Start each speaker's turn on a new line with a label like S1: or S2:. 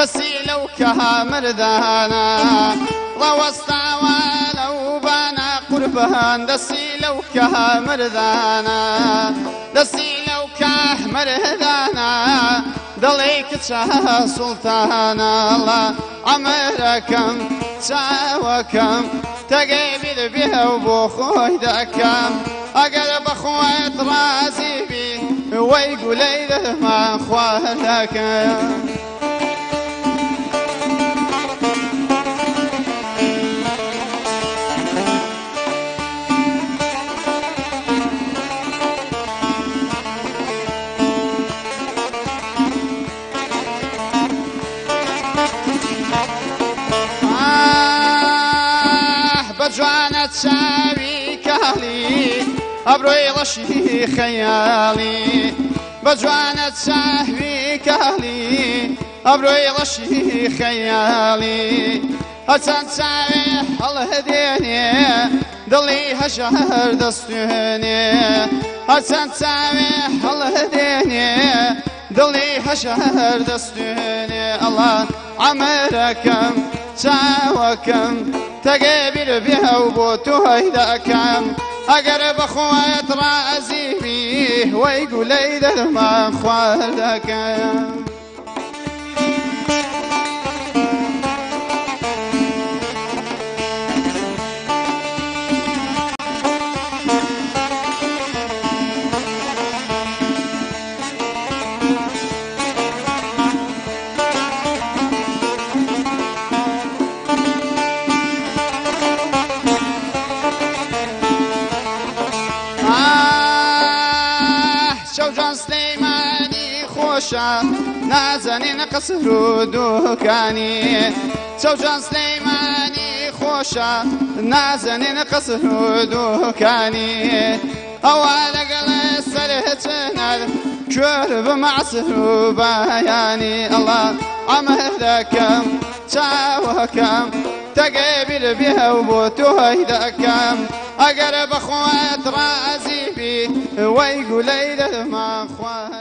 S1: لەوکەها مردانە ڕەوەستاوە لەو بانە قوربان دەستی لەوکەها مردانە دەستی لەو کاه مردانە دەڵێ کچە سوڵتانەڵە ئەمەرەکەم چاوەکەم تەگەی بێ و بۆ خۆی دەکەم ئەگەر بەخۆت ڕازی بی وەی گولەی دەمان خواردەکەم. چاوی کاڵی ئەبرۆی ڕەشی خەیاڵی بە جوانە چاوی کاڵی ئەبرۆی ڕەشی خەیاڵی هەچەند چاوێ هەڵهدێنێ دڵی هەژەر دەستێنێ هەچەند چاوێ هەڵهدێنێ دڵی هەژەر دەستێنێ ئەڵە ئەمەرەکەم چاوەکەم تەگەبیر بێ و بۆ تو هەیدەکەم ئەگەر بەخۆیت ڕازیبی وەی گولەی دەرمان خواردەکەم. خۆشە نازانێنە قەسر و دووکانی شەوجان سلەیمانی خۆشە نازانێنە قەسر و دووکانی ئەوە لەگەڵ سەرچنەر کوێر بمەعسر و بایانی ئەڵە ئەمە دەکەم چاوەکەم تەگەبیر بێ و بۆ تۆ هەیدەکەم ئەگەر بەخۆت ڕازی بی وەی گولەی دەمان خواه